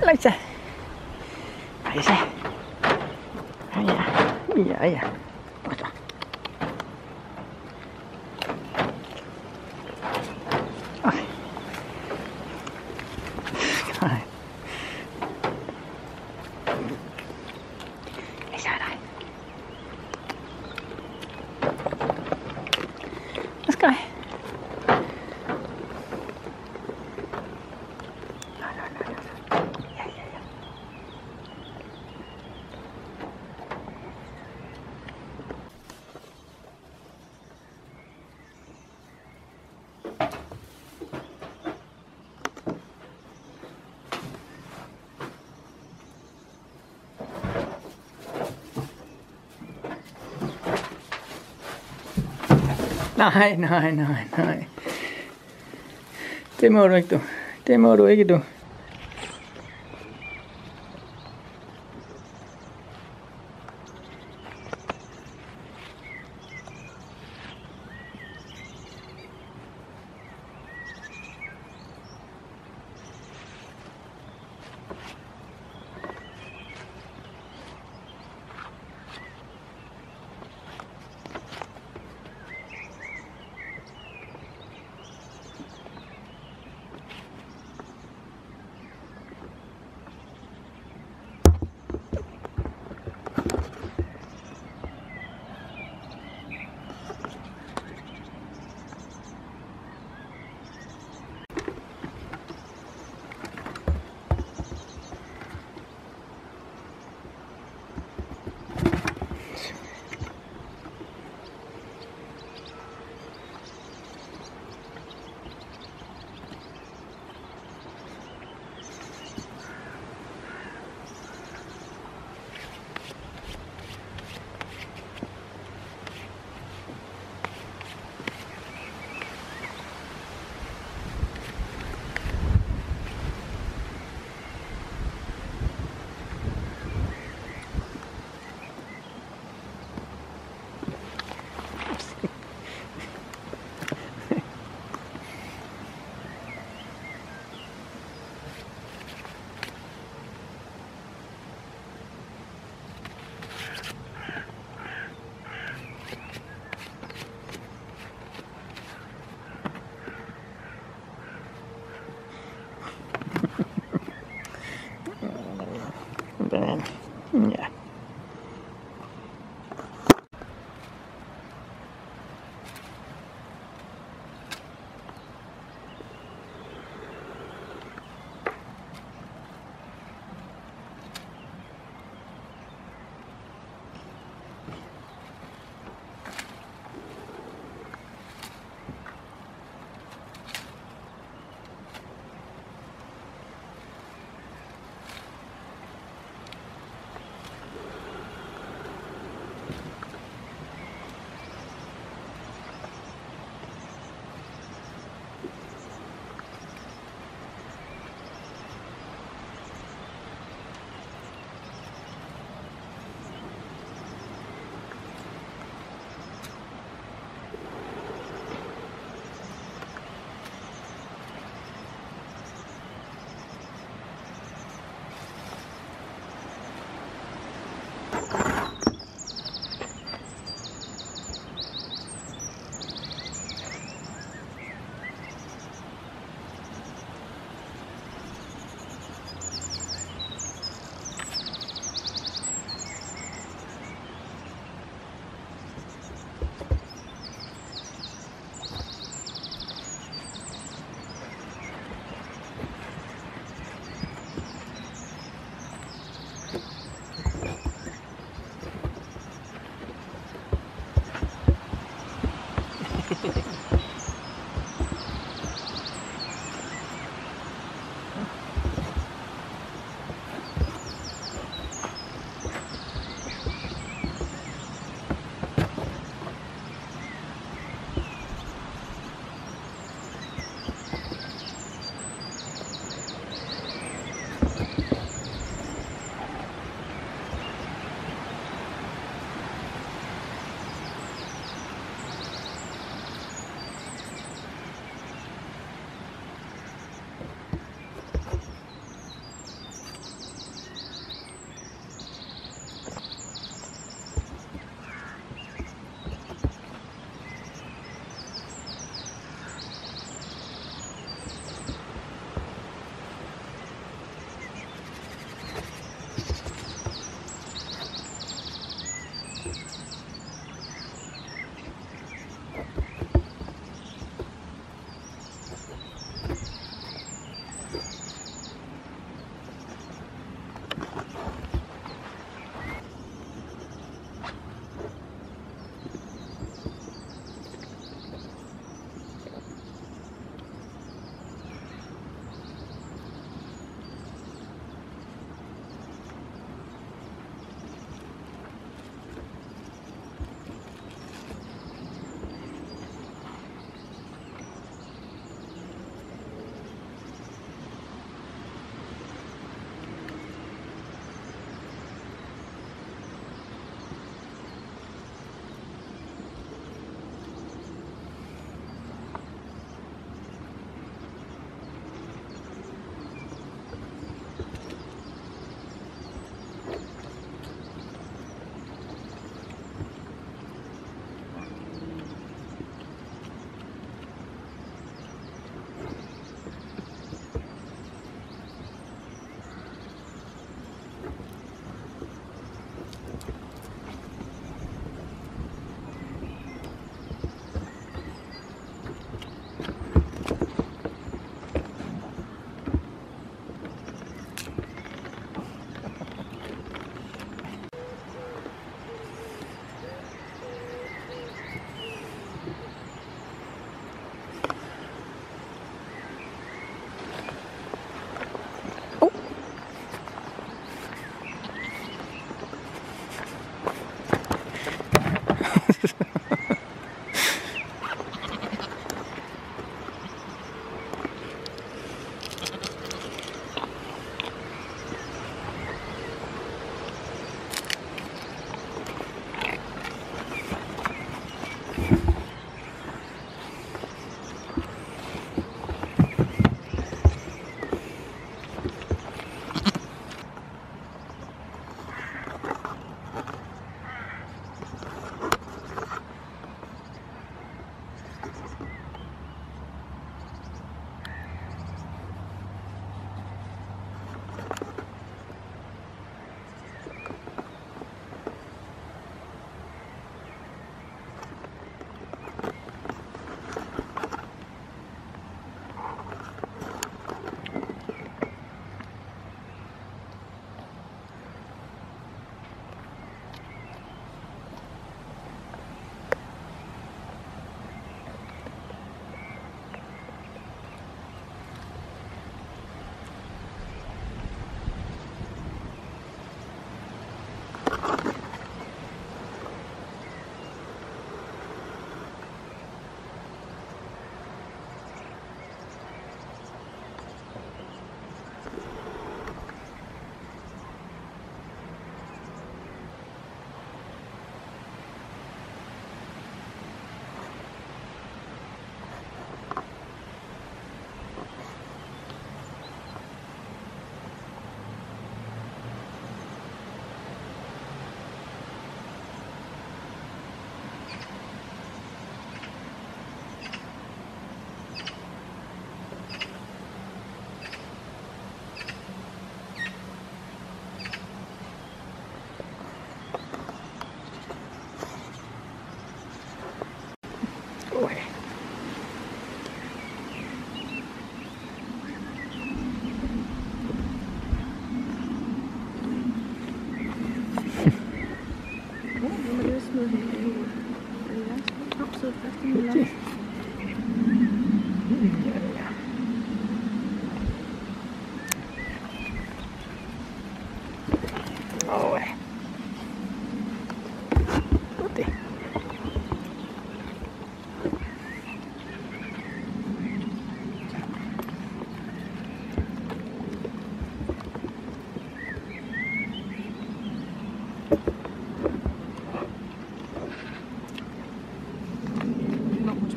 lấy xe đẩy xe dạ bây ai vậy Nej, nej, nej, nej. Det må du ikke, du. Det må du ikke, du. Супер. Ну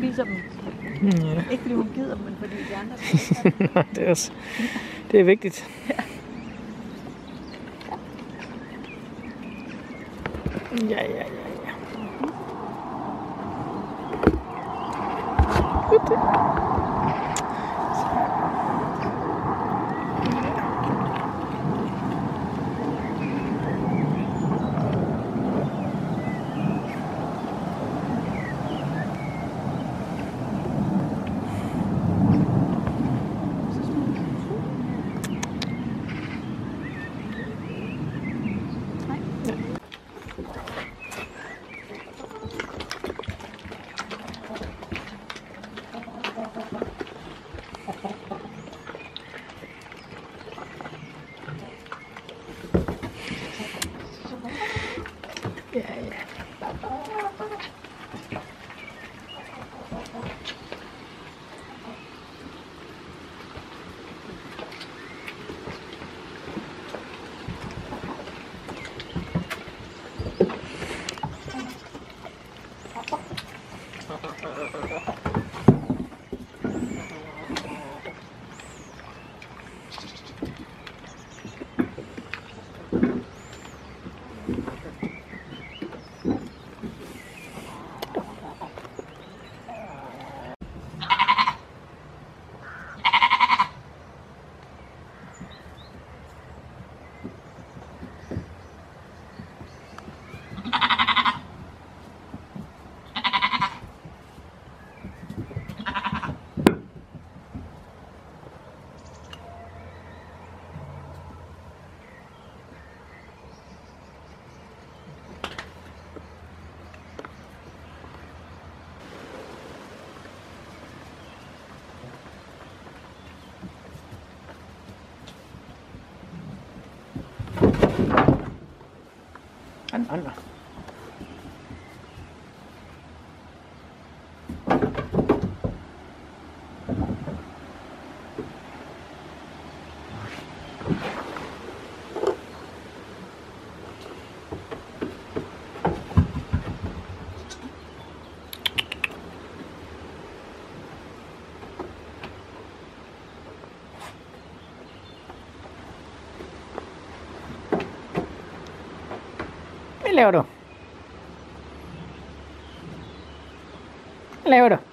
spiser dem. Ja. Ikke fordi hun gider dem, men fordi de andre spiser dem. det er også, det er vigtigt. Ja, ja, ja, ja. I don't know. El euro. El euro.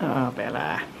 Ah, oh, Bella.